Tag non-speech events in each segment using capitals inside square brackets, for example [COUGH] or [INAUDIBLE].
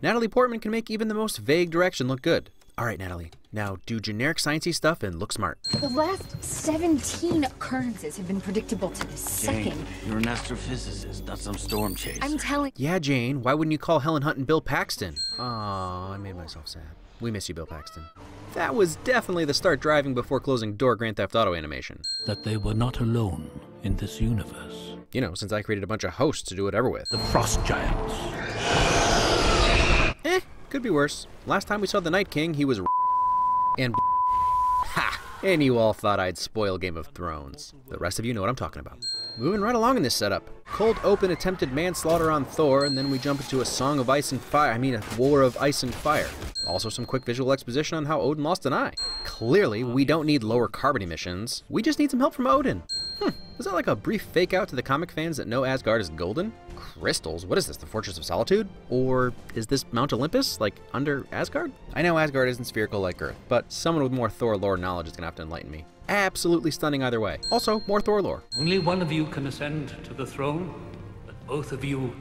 Natalie Portman can make even the most vague direction look good. Alright, Natalie, now do generic sciencey stuff and look smart. The last 17 occurrences have been predictable to the second. Jane, you're an astrophysicist, not some storm chaser. I'm telling Yeah, Jane, why wouldn't you call Helen Hunt and Bill Paxton? Aw, I made myself sad. We miss you, Bill Paxton. That was definitely the start driving before closing door Grand Theft Auto animation. that they were not alone in this universe. You know, since I created a bunch of hosts to do whatever with. The Frost Giants. Could be worse. Last time we saw the Night King, he was and ha! And you all thought I'd spoil Game of Thrones. The rest of you know what I'm talking about. Moving right along in this setup. Cold open attempted manslaughter on Thor, and then we jump into a Song of Ice and Fire. I mean, a War of Ice and Fire. Also, some quick visual exposition on how Odin lost an eye. Clearly, we don't need lower carbon emissions. We just need some help from Odin. Hmm, was that like a brief fake out to the comic fans that know Asgard is golden? Crystals? What is this, the Fortress of Solitude? Or is this Mount Olympus, like under Asgard? I know Asgard isn't spherical like Earth, but someone with more Thor lore knowledge is gonna have to enlighten me. Absolutely stunning either way. Also, more Thor lore. Only one of you can ascend to the throne, but both of you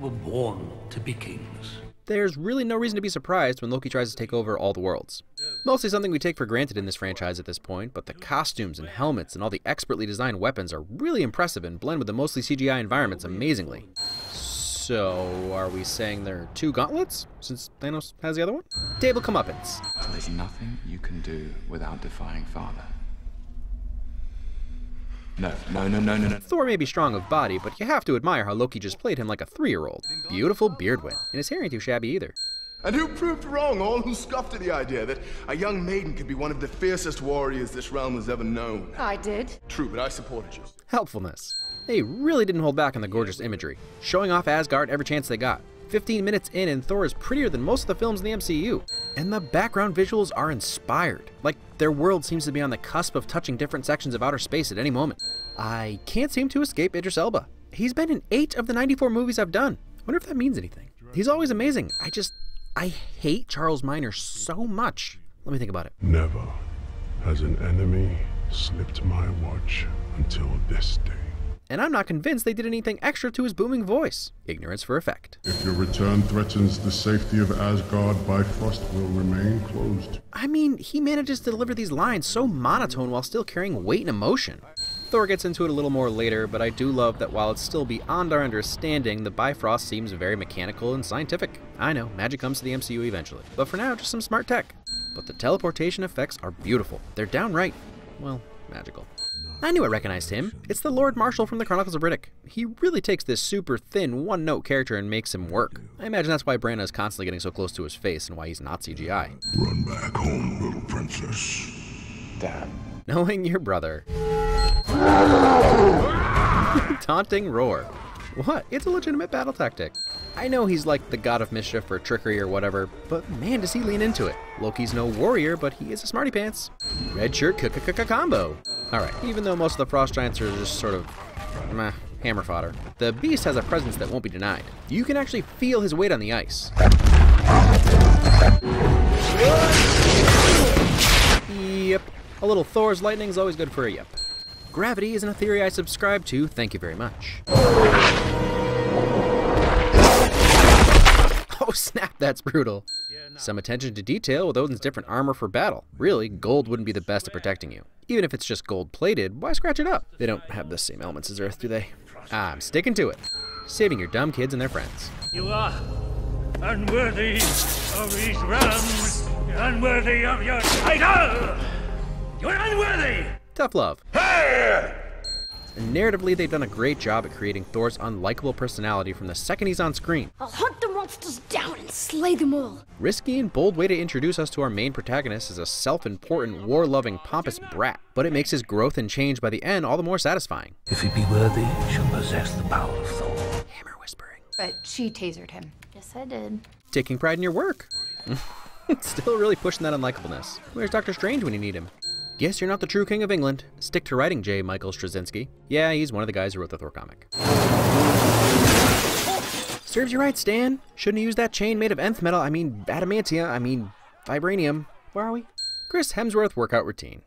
were born to be kings. There's really no reason to be surprised when Loki tries to take over all the worlds. Mostly something we take for granted in this franchise at this point, but the costumes and helmets and all the expertly designed weapons are really impressive and blend with the mostly CGI environments amazingly. So, are we saying there are two gauntlets, since Thanos has the other one? Table comeuppance. There's nothing you can do without defying Father. No, no, no, no, no, no. Thor may be strong of body, but you have to admire how Loki just played him like a three-year-old. Beautiful beard win, and his hair ain't too shabby either. And who proved wrong all who scoffed at the idea that a young maiden could be one of the fiercest warriors this realm has ever known? I did. True, but I supported you. Helpfulness. They really didn't hold back on the gorgeous imagery, showing off Asgard every chance they got. 15 minutes in and Thor is prettier than most of the films in the MCU. And the background visuals are inspired, like their world seems to be on the cusp of touching different sections of outer space at any moment. I can't seem to escape Idris Elba. He's been in 8 of the 94 movies I've done. Wonder if that means anything. He's always amazing. I just I hate Charles Miner so much. Let me think about it. Never has an enemy slipped my watch until this day. And I'm not convinced they did anything extra to his booming voice. Ignorance for effect. If your return threatens the safety of Asgard, Bifrost will remain closed. I mean, he manages to deliver these lines so monotone while still carrying weight and emotion. Thor gets into it a little more later, but I do love that while it's still beyond our understanding, the Bifrost seems very mechanical and scientific. I know, magic comes to the MCU eventually, but for now, just some smart tech. But the teleportation effects are beautiful. They're downright, well, magical. I knew I recognized him. It's the Lord Marshal from the Chronicles of Riddick. He really takes this super thin, one note character and makes him work. I imagine that's why Branagh is constantly getting so close to his face and why he's not CGI. Run back home, little princess. Dad. Knowing your brother. [LAUGHS] Taunting roar. What? It's a legitimate battle tactic. I know he's like the god of mischief or trickery or whatever, but man, does he lean into it. Loki's no warrior, but he is a smarty pants. Red shirt k k combo. Alright, even though most of the frost giants are just sort of meh, hammer fodder, the beast has a presence that won't be denied. You can actually feel his weight on the ice. Yep. A little Thor's lightning is always good for a yep. Gravity isn't a theory I subscribe to, thank you very much. [LAUGHS] Oh snap, that's brutal. Some attention to detail with Odin's different armor for battle. Really, gold wouldn't be the best at protecting you. Even if it's just gold plated, why scratch it up? They don't have the same elements as Earth, do they? I'm sticking to it. Saving your dumb kids and their friends. You are unworthy of these realms, unworthy of your title! You're unworthy! Tough love. And narratively, they've done a great job at creating Thor's unlikable personality from the second he's on screen. I'll hunt the monsters down and slay them all. Risky and bold way to introduce us to our main protagonist as a self-important, war-loving, pompous brat, but it makes his growth and change by the end all the more satisfying. If he be worthy, he shall possess the power of Thor. Hammer whispering. But she tasered him. Yes, I did. Taking pride in your work. [LAUGHS] Still really pushing that unlikableness. Where's Doctor Strange when you need him? Guess you're not the true king of England. Stick to writing, J. Michael Straczynski. Yeah, he's one of the guys who wrote the Thor comic. Serves you right, Stan. Shouldn't have used that chain made of nth metal. I mean, adamantium. I mean, vibranium. Where are we? Chris Hemsworth workout routine.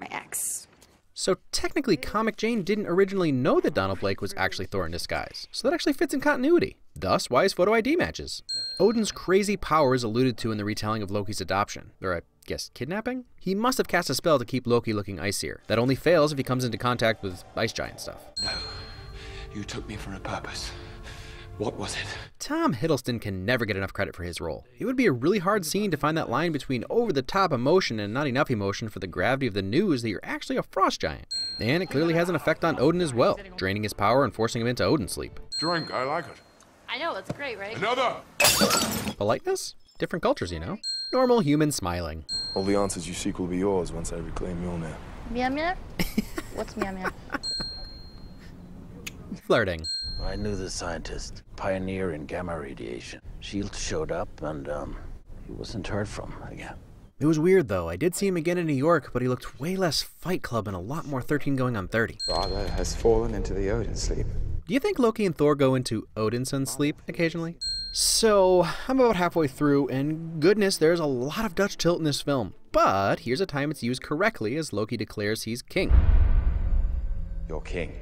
My ex. So technically, Comic Jane didn't originally know that Donald Blake was actually Thor in disguise, so that actually fits in continuity. Thus, why his photo ID matches. Odin's crazy powers alluded to in the retelling of Loki's adoption, or I guess kidnapping? He must have cast a spell to keep Loki looking icier. That only fails if he comes into contact with ice giant stuff. No. You took me for a purpose. What was it? Tom Hiddleston can never get enough credit for his role. It would be a really hard scene to find that line between over the top emotion and not enough emotion for the gravity of the news that you're actually a frost giant. And it clearly has an effect on Odin as well, draining his power and forcing him into Odin sleep. Drink, I like it. I know, that's great, right? Another! Politeness? Different cultures, you know? Normal human smiling. All the answers you seek will be yours once I reclaim Mjolnir. Meow meow? What's meow meow? Flirting. I knew the scientist, pioneer in gamma radiation. Shield showed up, and um, he wasn't heard from again. It was weird though. I did see him again in New York, but he looked way less Fight Club and a lot more 13 going on 30. Father has fallen into the Odin sleep. Do you think Loki and Thor go into Odinson's sleep occasionally? So, I'm about halfway through, and goodness, there's a lot of Dutch tilt in this film. But here's a time it's used correctly as Loki declares he's king. You're king.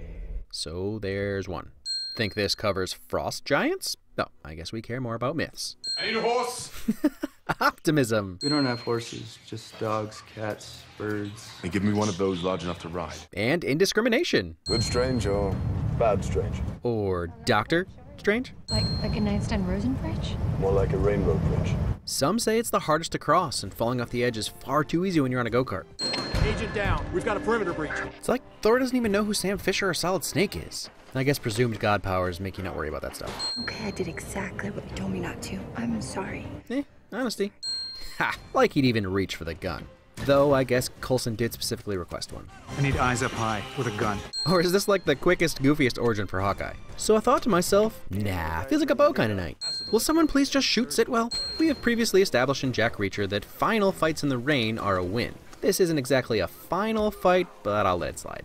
So there's one. Think this covers frost giants? No, I guess we care more about myths. I need a horse! [LAUGHS] Optimism. We don't have horses, just dogs, cats, birds. And give me one of those large enough to ride. And indiscrimination. Good strange or bad strange? Or Doctor Strange? Like like a Einstein-Rosen bridge? More like a rainbow bridge. Some say it's the hardest to cross, and falling off the edge is far too easy when you're on a go kart. Agent down. We've got a perimeter breach. It's like Thor doesn't even know who Sam Fisher or Solid Snake is. I guess presumed god powers make you not worry about that stuff. Okay, I did exactly what you told me not to. I'm sorry. Eh, honesty. Ha! Like he'd even reach for the gun. Though I guess Coulson did specifically request one. I need eyes up high with a gun. Or is this like the quickest, goofiest origin for Hawkeye? So I thought to myself, nah, feels like a bow kind of night. Will someone please just shoot Sitwell? We have previously established in Jack Reacher that final fights in the rain are a win. This isn't exactly a final fight, but I'll let it slide.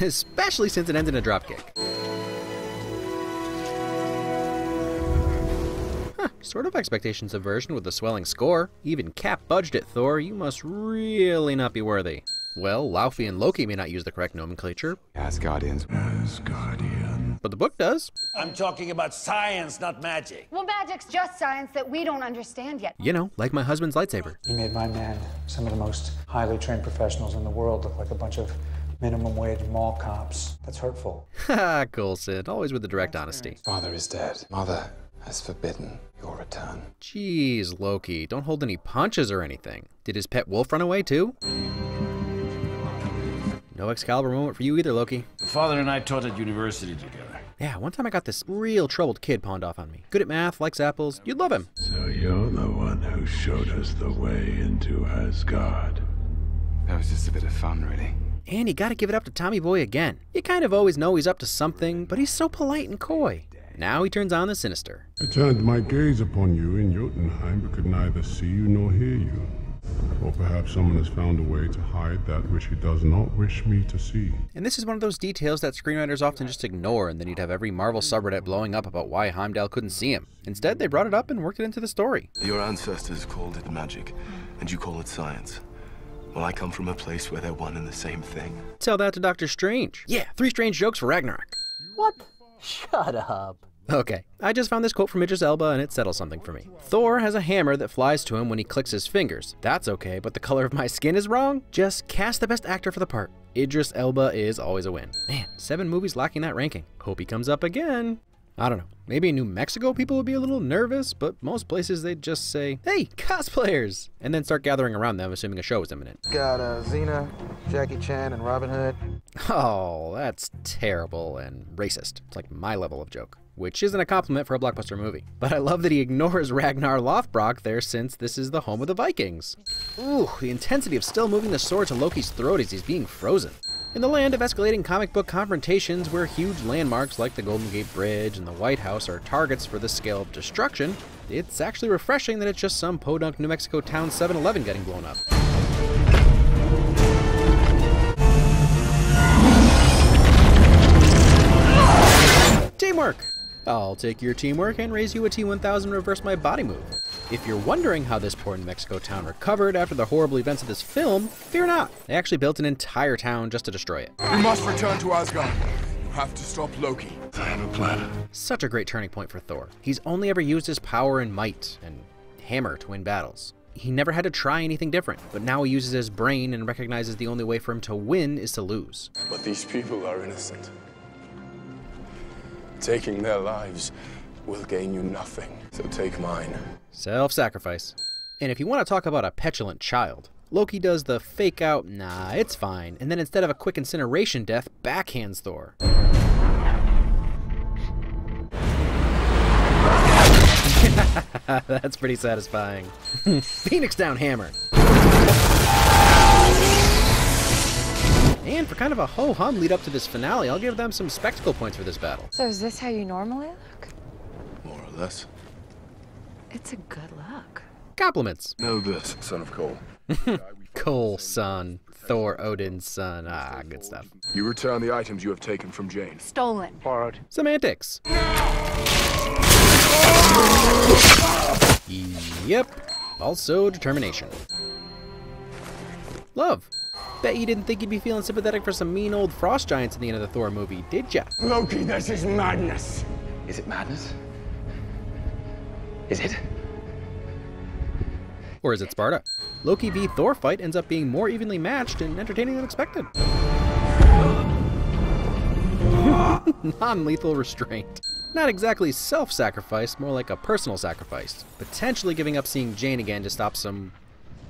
Especially since it ends in a dropkick. Huh, [LAUGHS] sort of expectation subversion with a swelling score. Even Cap budged it, Thor. You must really not be worthy. Well, Laufey and Loki may not use the correct nomenclature. Asgardians. Asgardian. But the book does. I'm talking about science, not magic. Well, magic's just science that we don't understand yet. You know, like my husband's lightsaber. He made my men, some of the most highly trained professionals in the world, look like a bunch of minimum wage mall cops. That's hurtful. [LAUGHS] Ha, Coulson, always with the direct honesty. Father is dead. Mother has forbidden your return. Jeez, Loki, don't hold any punches or anything. Did his pet wolf run away too? No Excalibur moment for you either, Loki. Father and I taught at university together. Yeah, one time I got this real troubled kid pawned off on me. Good at math, likes apples. You'd love him. So you're the one who showed us the way into Asgard. That was just a bit of fun, really. And you gotta give it up to Tommy Boy again. You kind of always know he's up to something, but he's so polite and coy. Now he turns on the sinister. I turned my gaze upon you in Jotunheim, but could neither see you nor hear you. Or perhaps someone has found a way to hide that which he does not wish me to see. And this is one of those details that screenwriters often just ignore, and then you'd have every Marvel subreddit blowing up about why Heimdall couldn't see him. Instead, they brought it up and worked it into the story. Your ancestors called it magic, and you call it science. Well, I come from a place where they're one and the same thing. Tell that to Doctor Strange. Yeah, three strange jokes for Ragnarok. What? Shut up. Okay, I just found this quote from Idris Elba and it settles something for me. Thor has a hammer that flies to him when he clicks his fingers. That's okay, but the color of my skin is wrong? Just cast the best actor for the part. Idris Elba is always a win. Man, seven movies lacking that ranking. Hope he comes up again. I don't know. Maybe in New Mexico people would be a little nervous, but most places they'd just say, hey, cosplayers! And then start gathering around them, assuming a show is imminent. Got uh, Xena, Jackie Chan, and Robin Hood. [LAUGHS] Oh, that's terrible and racist. It's like my level of joke. Which isn't a compliment for a blockbuster movie. [LAUGHS] But I love that he ignores [LAUGHS] Ragnar Lothbrok there since this is the home of the Vikings. Ooh, the intensity of still moving the sword to Loki's throat as he's being frozen. In the land of escalating comic book confrontations where huge landmarks like the Golden Gate Bridge and the White House are targets for this scale of destruction, it's actually refreshing that it's just some podunk New Mexico town 7-Eleven getting blown up. Teamwork! I'll take your teamwork and raise you a T1000 reverse my body move. If you're wondering how this poor New Mexico town recovered after the horrible events of this film, fear not. They actually built an entire town just to destroy it. We must return to Asgard. You have to stop Loki. I have a plan. Such a great turning point for Thor. He's only ever used his power and might and hammer to win battles. He never had to try anything different, but now he uses his brain and recognizes the only way for him to win is to lose. But these people are innocent. Taking their lives will gain you nothing. So take mine. Self sacrifice. And if you want to talk about a petulant child, Loki does the fake out, nah, it's fine, and then instead of a quick incineration death, backhands Thor. [LAUGHS] That's pretty satisfying. [LAUGHS] Phoenix down hammer. And for kind of a ho-hum lead up to this finale, I'll give them some spectacle points for this battle. So is this how you normally look? More or less. It's a good look. Compliments. Know this, son of Cole. [LAUGHS] Cole, son. Thor, Odin's son. Ah, good stuff. You return the items you have taken from Jane. Stolen. Borrowed. Semantics. Yep. Also determination. Love. Bet you didn't think you'd be feeling sympathetic for some mean old frost giants at the end of the Thor movie, did ya? Loki, this is madness. Is it madness? Is it? Or is it Sparta? Loki v Thor fight ends up being more evenly matched and entertaining than expected. [LAUGHS] Non-lethal restraint. Not exactly self-sacrifice, more like a personal sacrifice. Potentially giving up seeing Jane again to stop some,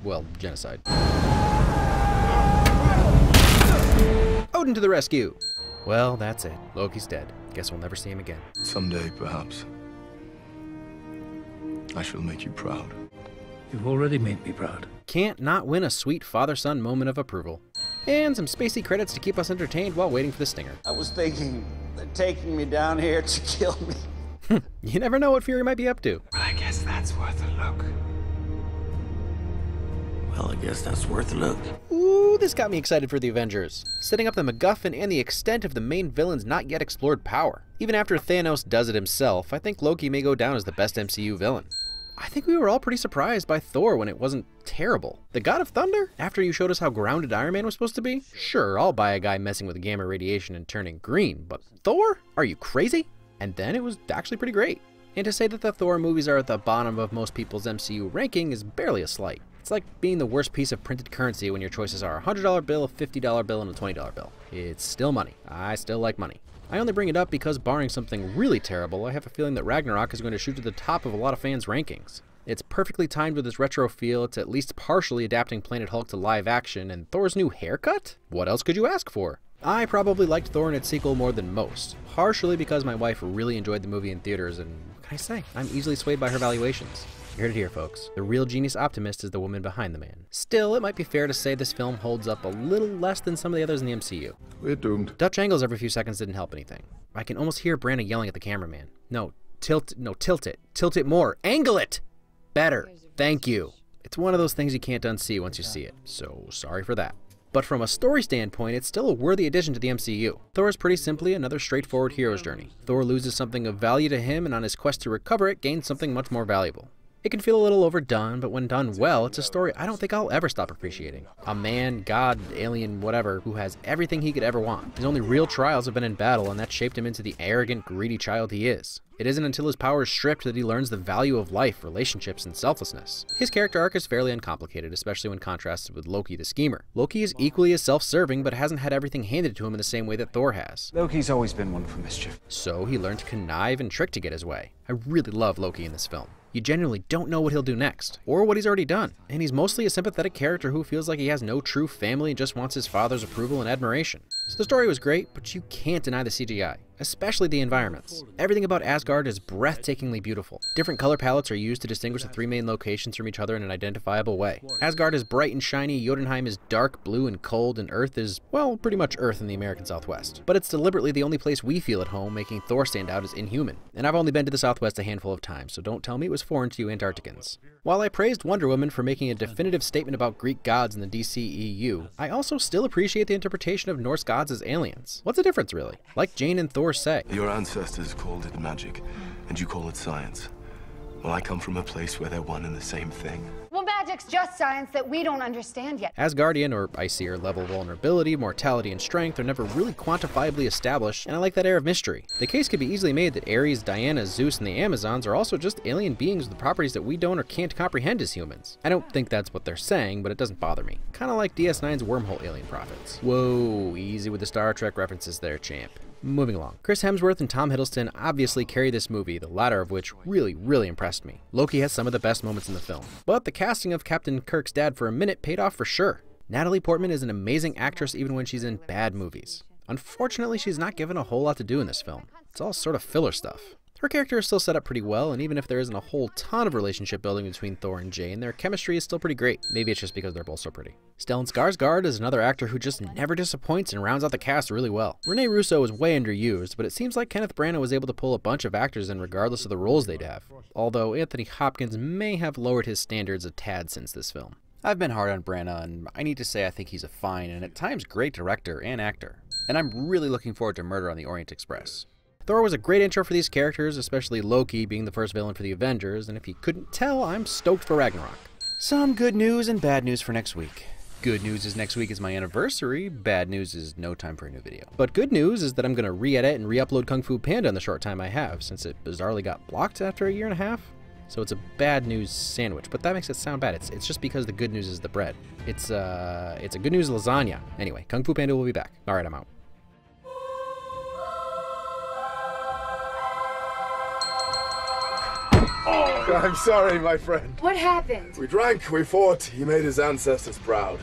well, genocide. Odin to the rescue! Well, that's it. Loki's dead. Guess we'll never see him again. Someday, perhaps. I shall make you proud. You've already made me proud. Can't not win a sweet father-son moment of approval. And some spacey credits to keep us entertained while waiting for the stinger. I was thinking that taking me down here to [LAUGHS] kill me. [LAUGHS] you never know what Fury might be up to. Well, I guess that's worth a look. Well, I guess that's worth a look. Ooh, this got me excited for the Avengers. Setting up the MacGuffin and the extent of the main villain's not yet explored power. Even after Thanos does it himself, I think Loki may go down as the best MCU villain. I think we were all pretty surprised by Thor when it wasn't terrible. The God of Thunder? After you showed us how grounded Iron Man was supposed to be? Sure, I'll buy a guy messing with gamma radiation and turning green, but Thor? Are you crazy? And then it was actually pretty great. And to say that the Thor movies are at the bottom of most people's MCU ranking is barely a slight. It's like being the worst piece of printed currency when your choices are a $100 bill, a $50 bill, and a $20 bill. It's still money. I still like money. I only bring it up because barring something really terrible, I have a feeling that Ragnarok is going to shoot to the top of a lot of fans' rankings. It's perfectly timed with its retro feel, it's at least partially adapting Planet Hulk to live action, and Thor's new haircut? What else could you ask for? I probably liked Thor and its sequel more than most, partially because my wife really enjoyed the movie in theaters, and what can I say? I'm easily swayed by her valuations. You heard it here, folks. The real genius optimist is the woman behind the man. Still, it might be fair to say this film holds up a little less than some of the others in the MCU. We're doomed. Dutch angles every few seconds didn't help anything. I can almost hear Branagh yelling at the cameraman. No, tilt, no, tilt it. Tilt it more. Angle it! Better. Thank you. It's one of those things you can't unsee once you see it, so sorry for that. But from a story standpoint, it's still a worthy addition to the MCU. Thor is pretty simply another straightforward hero's journey. Thor loses something of value to him, and on his quest to recover it, gains something much more valuable. It can feel a little overdone, but when done well, it's a story I don't think I'll ever stop appreciating. A man, god, alien, whatever, who has everything he could ever want. His only real trials have been in battle, and that shaped him into the arrogant, greedy child he is. It isn't until his power is stripped that he learns the value of life, relationships, and selflessness. His character arc is fairly uncomplicated, especially when contrasted with Loki the schemer. Loki is equally as self-serving, but hasn't had everything handed to him in the same way that Thor has. Loki's always been one for mischief. So he learned to connive and trick to get his way. I really love Loki in this film. You genuinely don't know what he'll do next, or what he's already done, and he's mostly a sympathetic character who feels like he has no true family and just wants his father's approval and admiration. So the story was great, but you can't deny the CGI, especially the environments. Everything about Asgard is breathtakingly beautiful. Different color palettes are used to distinguish the three main locations from each other in an identifiable way. Asgard is bright and shiny, Jotunheim is dark, blue, and cold, and Earth is, well, pretty much Earth in the American Southwest. But it's deliberately the only place we feel at home, making Thor stand out as inhuman. And I've only been to the Southwest a handful of times, so don't tell me it was foreign to you Antarcticans. While I praised Wonder Woman for making a definitive statement about Greek gods in the DCEU, I also still appreciate the interpretation of Norse gods as aliens. What's the difference, really? Like Jane and Thor say. Your ancestors called it magic, and you call it science. Well, I come from a place where they're one and the same thing. Just science that we don't understand yet. Asgardian or Aesir level vulnerability, mortality, and strength are never really quantifiably established, and I like that air of mystery. The case could be easily made that Ares, Diana, Zeus, and the Amazons are also just alien beings with properties that we don't or can't comprehend as humans. I don't think that's what they're saying, but it doesn't bother me. Kinda like DS9's wormhole alien prophets. Whoa, easy with the Star Trek references there, champ. Moving along. Chris Hemsworth and Tom Hiddleston obviously carry this movie, the latter of which really, really impressed me. Loki has some of the best moments in the film. But the casting of Captain Kirk's dad for a minute paid off for sure. Natalie Portman is an amazing actress even when she's in bad movies. Unfortunately, she's not given a whole lot to do in this film. It's all sort of filler stuff. Her character is still set up pretty well, and even if there isn't a whole ton of relationship building between Thor and Jane, their chemistry is still pretty great. Maybe it's just because they're both so pretty. Stellan Skarsgård is another actor who just never disappoints and rounds out the cast really well. Rene Russo is way underused, but it seems like Kenneth Branagh was able to pull a bunch of actors in regardless of the roles they'd have. Although Anthony Hopkins may have lowered his standards a tad since this film. I've been hard on Branagh, and I need to say I think he's a fine and at times great director and actor. And I'm really looking forward to Murder on the Orient Express. Thor was a great intro for these characters, especially Loki being the first villain for the Avengers, and if you couldn't tell, I'm stoked for Ragnarok. Some good news and bad news for next week. Good news is next week is my anniversary, bad news is no time for a new video. But good news is that I'm going to re-edit and re-upload Kung Fu Panda in the short time I have, since it bizarrely got blocked after a year and a half. So it's a bad news sandwich, but that makes it sound bad. It's, it's just because the good news is the bread. It's, uh, it's a good news lasagna. Anyway, Kung Fu Panda will be back. Alright, I'm out. I'm sorry, my friend. What happened? We drank, we fought. He made his ancestors proud.